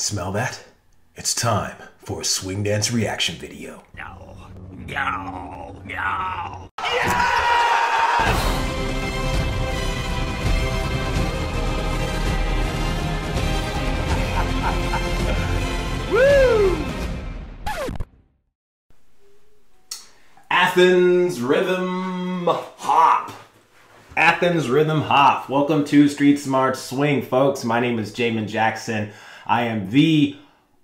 Smell that? It's time for a swing dance reaction video. No. No. No. Athens Rhythm Hop. Athens Rhythm Hop. Welcome to Street Smart Swing, folks. My name is Jamin Jackson. I am the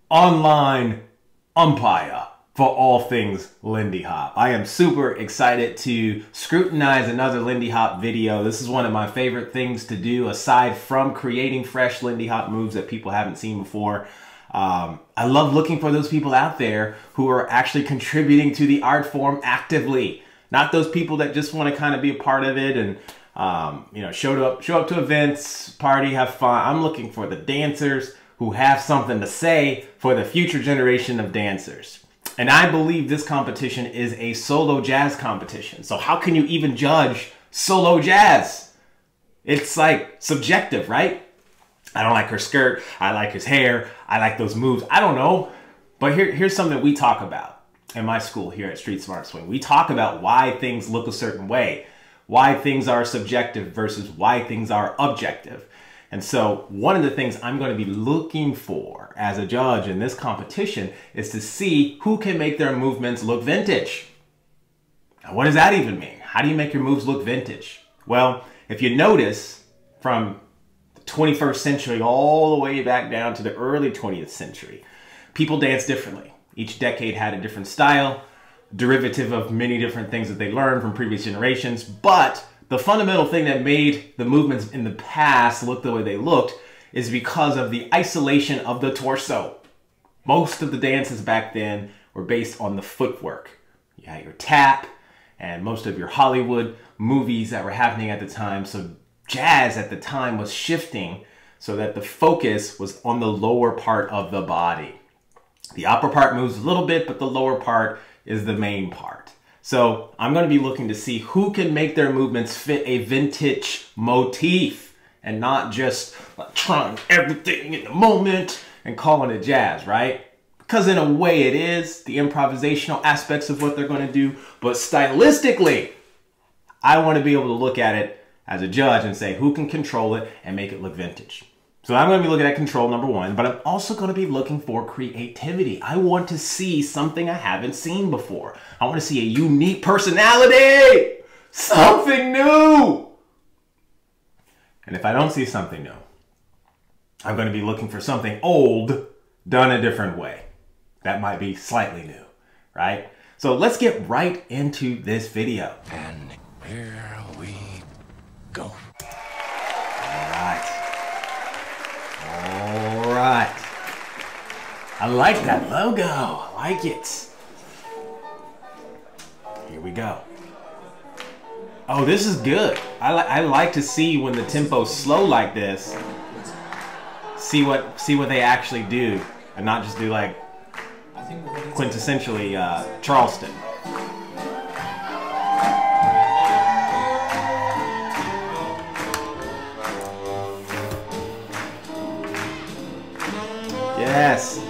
online umpire for all things Lindy Hop. I am super excited to scrutinize another Lindy Hop video. This is one of my favorite things to do aside from creating fresh Lindy Hop moves that people haven't seen before. Um, I love looking for those people out there who are actually contributing to the art form actively, not those people that just want to kind of be a part of it and um, you know show up show up to events, party, have fun. I'm looking for the dancers who have something to say for the future generation of dancers. And I believe this competition is a solo jazz competition. So how can you even judge solo jazz? It's like subjective, right? I don't like her skirt. I like his hair. I like those moves. I don't know. But here, here's something we talk about in my school here at Street Smart Swing. We talk about why things look a certain way, why things are subjective versus why things are objective. And so one of the things I'm going to be looking for as a judge in this competition is to see who can make their movements look vintage. Now, what does that even mean? How do you make your moves look vintage? Well, if you notice from the 21st century all the way back down to the early 20th century, people dance differently. Each decade had a different style, derivative of many different things that they learned from previous generations. But the fundamental thing that made the movements in the past look the way they looked is because of the isolation of the torso. Most of the dances back then were based on the footwork. You had your tap and most of your Hollywood movies that were happening at the time. So jazz at the time was shifting so that the focus was on the lower part of the body. The upper part moves a little bit, but the lower part is the main part. So I'm going to be looking to see who can make their movements fit a vintage motif and not just like trying everything in the moment and calling it jazz, right? Because in a way it is the improvisational aspects of what they're going to do, but stylistically, I want to be able to look at it as a judge and say who can control it and make it look vintage. So I'm going to be looking at control number one, but I'm also going to be looking for creativity. I want to see something I haven't seen before. I want to see a unique personality, something new. And if I don't see something new, I'm going to be looking for something old done a different way. That might be slightly new, right? So let's get right into this video. And here we go. Right. I like that logo. I like it. Here we go. Oh, this is good. I, li I like to see when the tempo's slow like this. See what see what they actually do, and not just do like quintessentially uh, Charleston. Yes.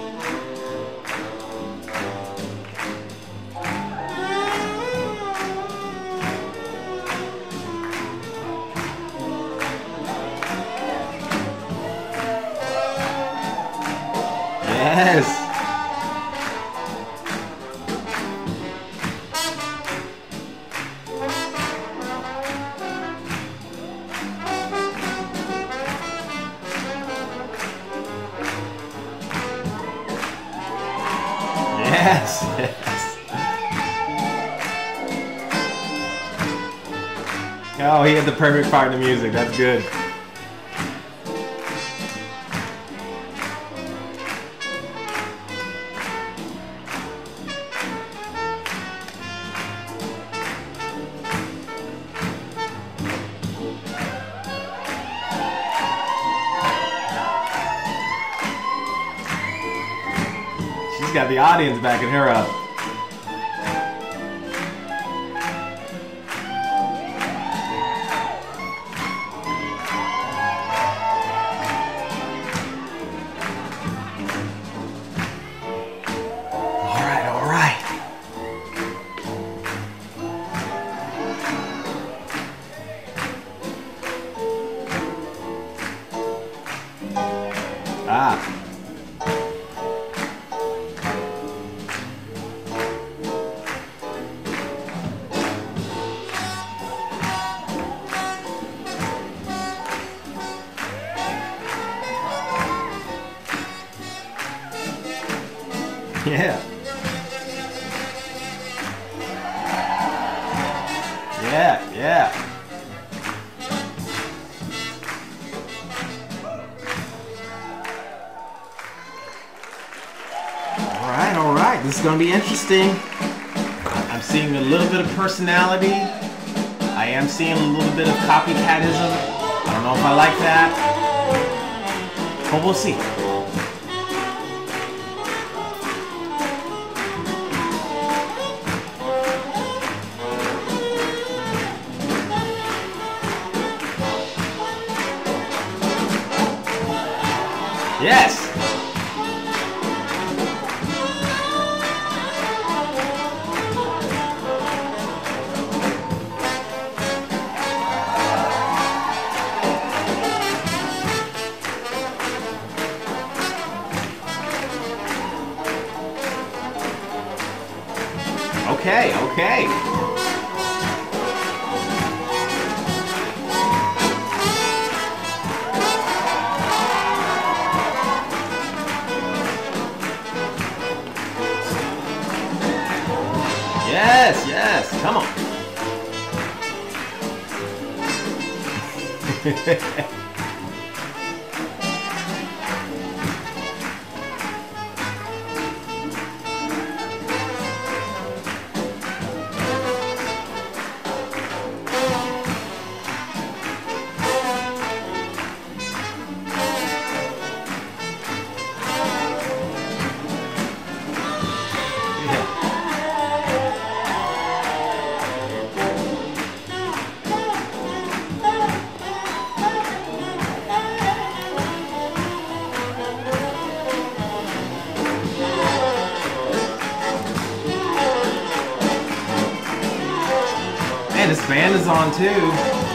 Oh, he had the perfect part in the music. That's good. She's got the audience backing her up. Yeah. Yeah, yeah. All right, all right. This is going to be interesting. I'm seeing a little bit of personality. I am seeing a little bit of copycatism. I don't know if I like that. But we'll see. Yes! Yes, this band is on too.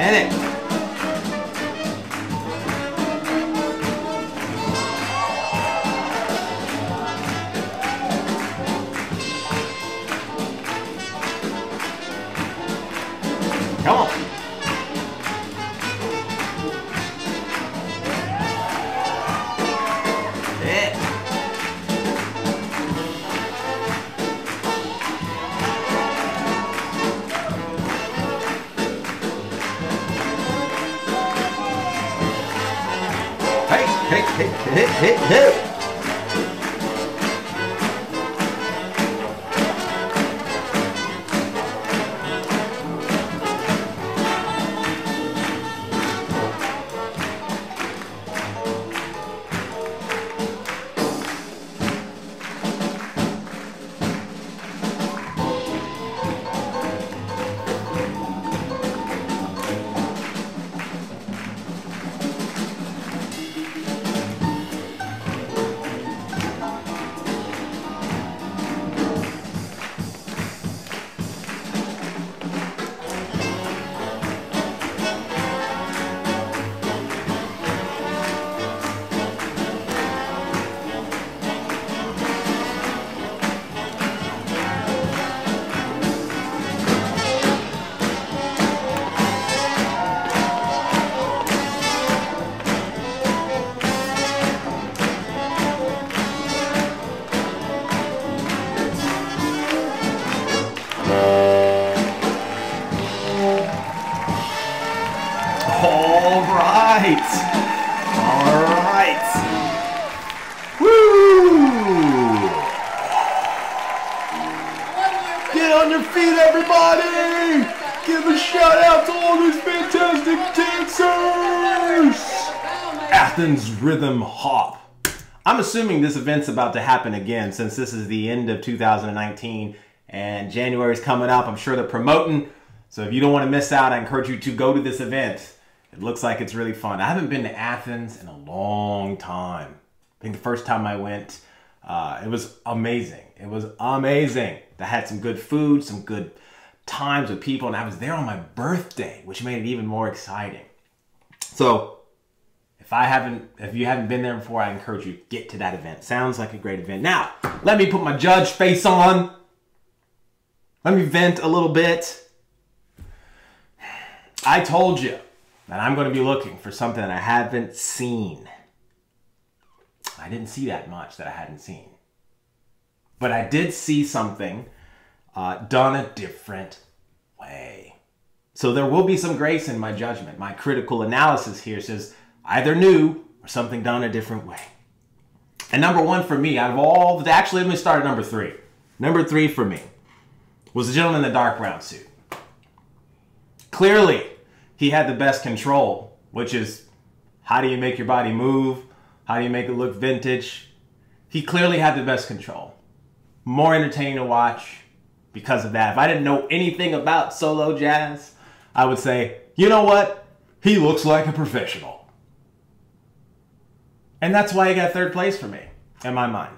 Audience in it. Rhythm Hop. I'm assuming this event's about to happen again since this is the end of 2019 and January's coming up. I'm sure they're promoting. So if you don't want to miss out, I encourage you to go to this event. It looks like it's really fun. I haven't been to Athens in a long time. I think the first time I went, uh, it was amazing. It was amazing. I had some good food, some good times with people, and I was there on my birthday, which made it even more exciting. So if I haven't, if you haven't been there before, I encourage you get to that event. Sounds like a great event. Now, let me put my judge face on. Let me vent a little bit. I told you that I'm going to be looking for something that I haven't seen. I didn't see that much that I hadn't seen. But I did see something uh, done a different way. So there will be some grace in my judgment. My critical analysis here says either new or something done a different way. And number one for me, out of all, the, actually, let me start at number three. Number three for me was the gentleman in the dark brown suit. Clearly, he had the best control, which is how do you make your body move? How do you make it look vintage? He clearly had the best control. More entertaining to watch because of that. If I didn't know anything about solo jazz, I would say, you know what? He looks like a professional. And that's why I got third place for me, in my mind.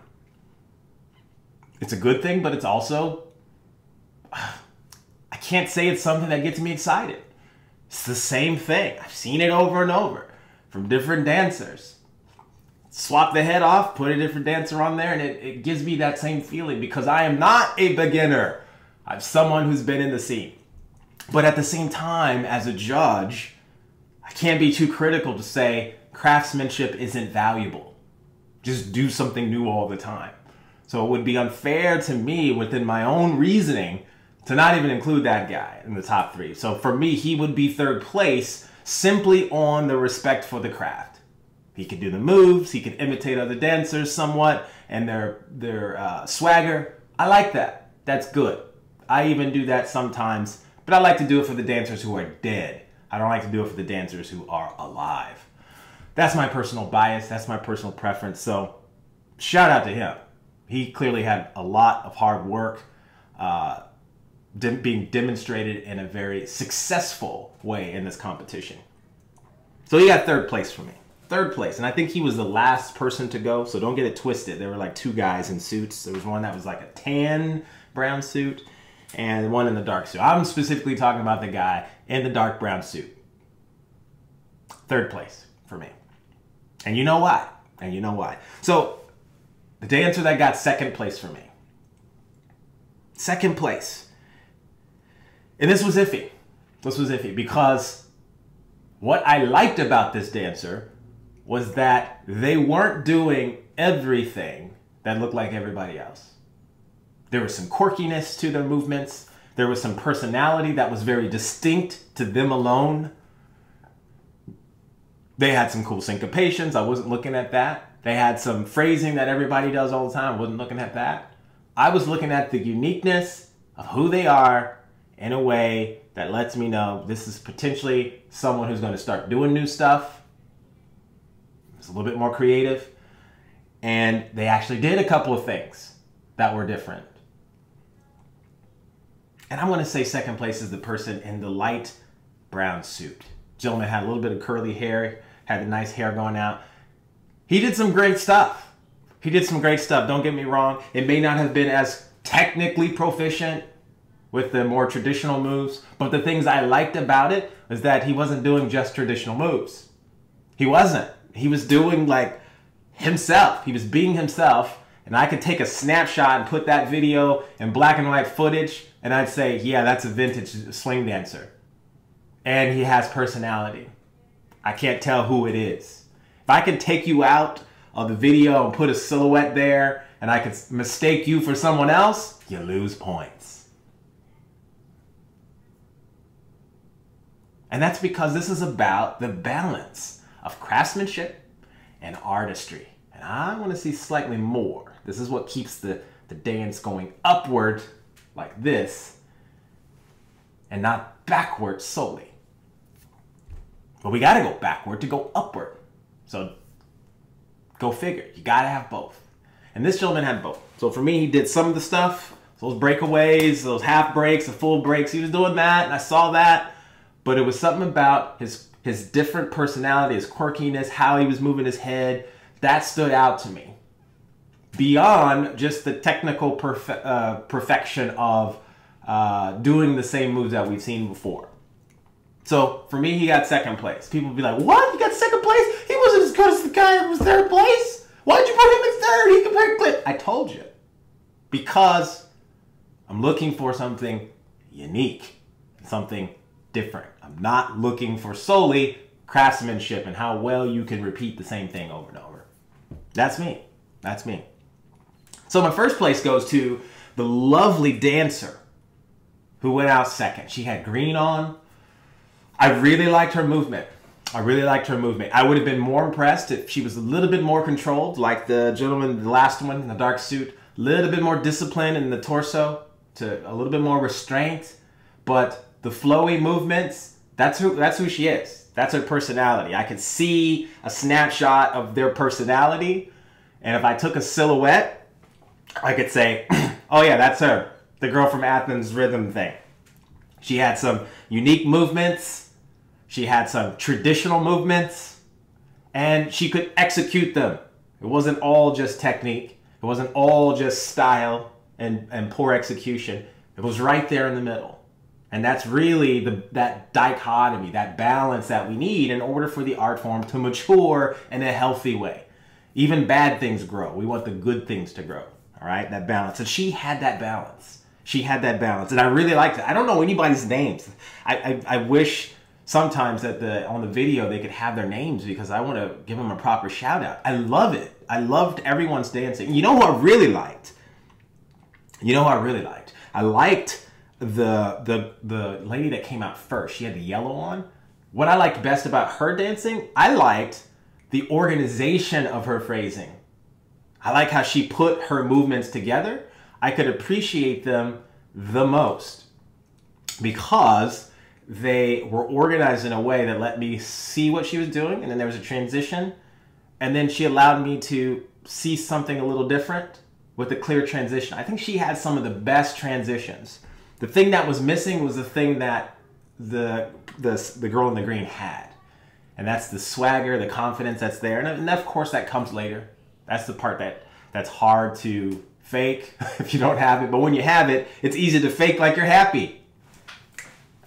It's a good thing, but it's also, I can't say it's something that gets me excited. It's the same thing. I've seen it over and over from different dancers. Swap the head off, put a different dancer on there, and it, it gives me that same feeling because I am not a beginner. I'm someone who's been in the scene. But at the same time, as a judge, I can't be too critical to say, craftsmanship isn't valuable. Just do something new all the time. So it would be unfair to me within my own reasoning to not even include that guy in the top three. So for me, he would be third place simply on the respect for the craft. He could do the moves, he could imitate other dancers somewhat and their their uh, swagger. I like that. That's good. I even do that sometimes, but I like to do it for the dancers who are dead. I don't like to do it for the dancers who are alive that's my personal bias. That's my personal preference. So shout out to him. He clearly had a lot of hard work uh, being demonstrated in a very successful way in this competition. So he got third place for me. Third place. And I think he was the last person to go. So don't get it twisted. There were like two guys in suits. There was one that was like a tan brown suit and one in the dark suit. I'm specifically talking about the guy in the dark brown suit. Third place for me. And you know why. And you know why. So the dancer that got second place for me. Second place. And this was iffy. This was iffy because what I liked about this dancer was that they weren't doing everything that looked like everybody else. There was some quirkiness to their movements. There was some personality that was very distinct to them alone. They had some cool syncopations. I wasn't looking at that. They had some phrasing that everybody does all the time. I wasn't looking at that. I was looking at the uniqueness of who they are in a way that lets me know this is potentially someone who's going to start doing new stuff. It's a little bit more creative. And they actually did a couple of things that were different. And I'm going to say second place is the person in the light brown suit. Gentleman had a little bit of curly hair, had the nice hair going out. He did some great stuff. He did some great stuff. Don't get me wrong. It may not have been as technically proficient with the more traditional moves, but the things I liked about it was that he wasn't doing just traditional moves. He wasn't. He was doing like himself. He was being himself. And I could take a snapshot and put that video in black and white footage, and I'd say, yeah, that's a vintage swing dancer and he has personality. I can't tell who it is. If I can take you out of the video and put a silhouette there and I could mistake you for someone else, you lose points. And that's because this is about the balance of craftsmanship and artistry. And I want to see slightly more. This is what keeps the, the dance going upward like this and not backward solely. But we got to go backward to go upward. So Go figure. You gotta have both. And this gentleman had both. So for me, he did some of the stuff, those breakaways, those half breaks, the full breaks. He was doing that, and I saw that. But it was something about his his different personality, his quirkiness, how he was moving his head, that stood out to me. Beyond just the technical perfe- uh, perfection of uh, doing the same moves that we've seen before. So for me, he got second place. People be like, "What? He got second place? He wasn't as good as the guy that was third place. Why'd you put him in third? He compared clip." I told you, because I'm looking for something unique, something different. I'm not looking for solely craftsmanship and how well you can repeat the same thing over and over. That's me. That's me. So my first place goes to the lovely dancer who went out second. She had green on. I really liked her movement. I really liked her movement. I would have been more impressed if she was a little bit more controlled, like the gentleman, the last one in the dark suit, a little bit more discipline in the torso, to a little bit more restraint. But the flowy movements, that's who that's who she is. That's her personality. I could see a snapshot of their personality, and if I took a silhouette, I could say, "Oh yeah, that's her, the girl from Athens rhythm thing." She had some unique movements. She had some traditional movements, and she could execute them. It wasn't all just technique. It wasn't all just style and, and poor execution. It was right there in the middle. And that's really the that dichotomy, that balance that we need in order for the art form to mature in a healthy way. Even bad things grow. We want the good things to grow. All right, that balance. And she had that balance. She had that balance, and I really liked it. I don't know anybody's names. I I, I wish sometimes that the on the video they could have their names because I want to give them a proper shout out. I love it. I loved everyone's dancing. You know who I really liked? You know who I really liked? I liked the the the lady that came out first. She had the yellow on. What I liked best about her dancing, I liked the organization of her phrasing. I like how she put her movements together. I could appreciate them the most because they were organized in a way that let me see what she was doing and then there was a transition and then she allowed me to see something a little different with a clear transition. I think she had some of the best transitions. The thing that was missing was the thing that the the, the girl in the green had. And that's the swagger, the confidence that's there. And, and of course that comes later. That's the part that that's hard to fake if you don't have it. But when you have it, it's easy to fake like you're happy.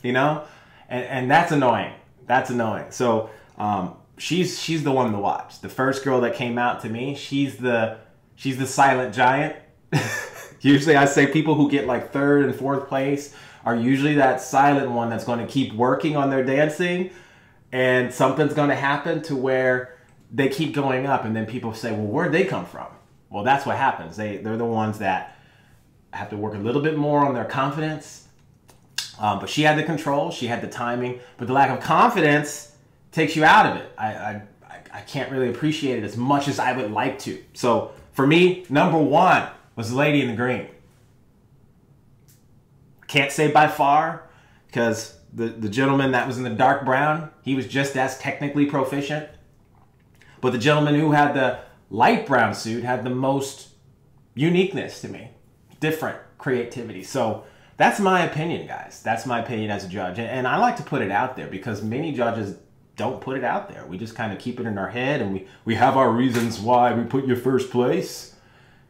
You know? And, and that's annoying. That's annoying. So um, she's she's the one to watch. The first girl that came out to me, she's the she's the silent giant. usually I say people who get like third and fourth place are usually that silent one that's going to keep working on their dancing and something's going to happen to where they keep going up and then people say, "Well, where'd they come from?" Well, that's what happens. They they're the ones that have to work a little bit more on their confidence. Um, but she had the control, she had the timing, but the lack of confidence takes you out of it. I, I I can't really appreciate it as much as I would like to. So for me, number one was the lady in the green. Can't say by far because the, the gentleman that was in the dark brown, he was just as technically proficient. But the gentleman who had the light brown suit had the most uniqueness to me, different creativity. So that's my opinion, guys. That's my opinion as a judge. And, I like to put it out there because many judges don't put it out there. We just kind of keep it in our head and we, we have our reasons why we put you first place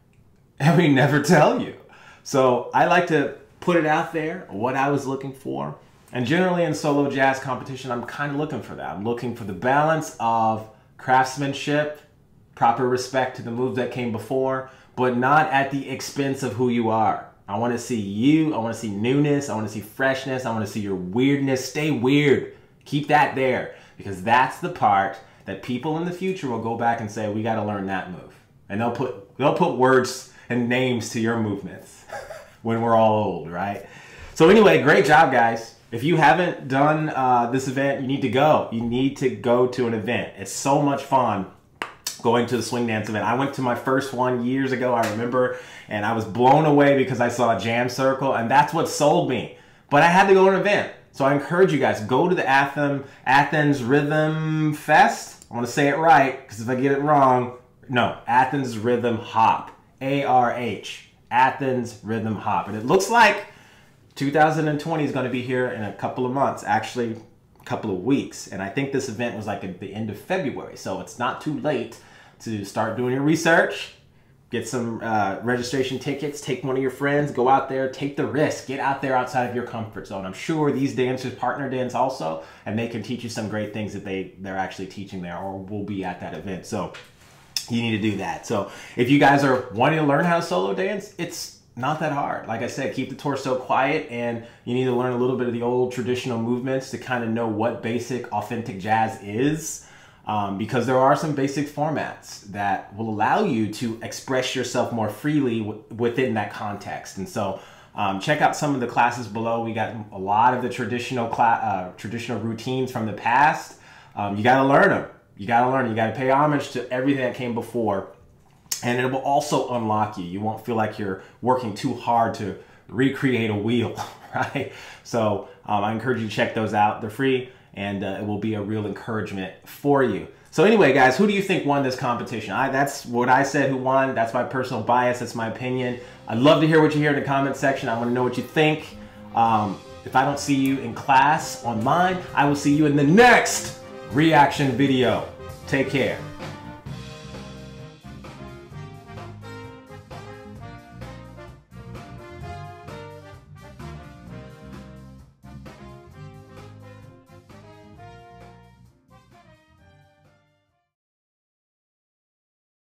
and we never tell you. So I like to put it out there, what I was looking for. And generally in solo jazz competition, I'm kind of looking for that. I'm looking for the balance of craftsmanship, proper respect to the moves that came before, but not at the expense of who you are. I want to see you. I want to see newness. I want to see freshness. I want to see your weirdness. Stay weird. Keep that there because that's the part that people in the future will go back and say, "We got to learn that move," and they'll put they'll put words and names to your movements when we're all old, right? So anyway, great job, guys. If you haven't done uh, this event, you need to go. You need to go to an event. It's so much fun going to the swing dance event. I went to my first one years ago, I remember, and I was blown away because I saw a jam circle, and that's what sold me. But I had to go to an event. So I encourage you guys, go to the Athens, Athens Rhythm Fest. I want to say it right, because if I get it wrong, no, Athens Rhythm Hop. A R H. Athens Rhythm Hop. And it looks like 2020 is going to be here in a couple of months, actually, a couple of weeks. And I think this event was like at the end of February. So it's not too late to start doing your research, get some uh, registration tickets, take one of your friends, go out there, take the risk, get out there outside of your comfort zone. I'm sure these dancers partner dance also, and they can teach you some great things that they, they're actually teaching there or will be at that event. So you need to do that. So if you guys are wanting to learn how to solo dance, it's not that hard. Like I said, keep the torso quiet and you need to learn a little bit of the old traditional movements to kind of know what basic authentic jazz is. Um, because there are some basic formats that will allow you to express yourself more freely w- within that context. And so um, check out some of the classes below. We got a lot of the traditional uh, traditional routines from the past. Um, you got to learn them you got to learn. You got to pay homage to everything that came before. And it will also unlock you. You won't feel like you're working too hard to recreate a wheel, right? So um, I encourage you to check those out. They're free and uh, it will be a real encouragement for you. So anyway, guys, who do you think won this competition? I, that's what I said who won. That's my personal bias. That's my opinion. I'd love to hear what you hear in the comment section. I want to know what you think. Um, if I don't see you in class online, I will see you in the next reaction video. Take care.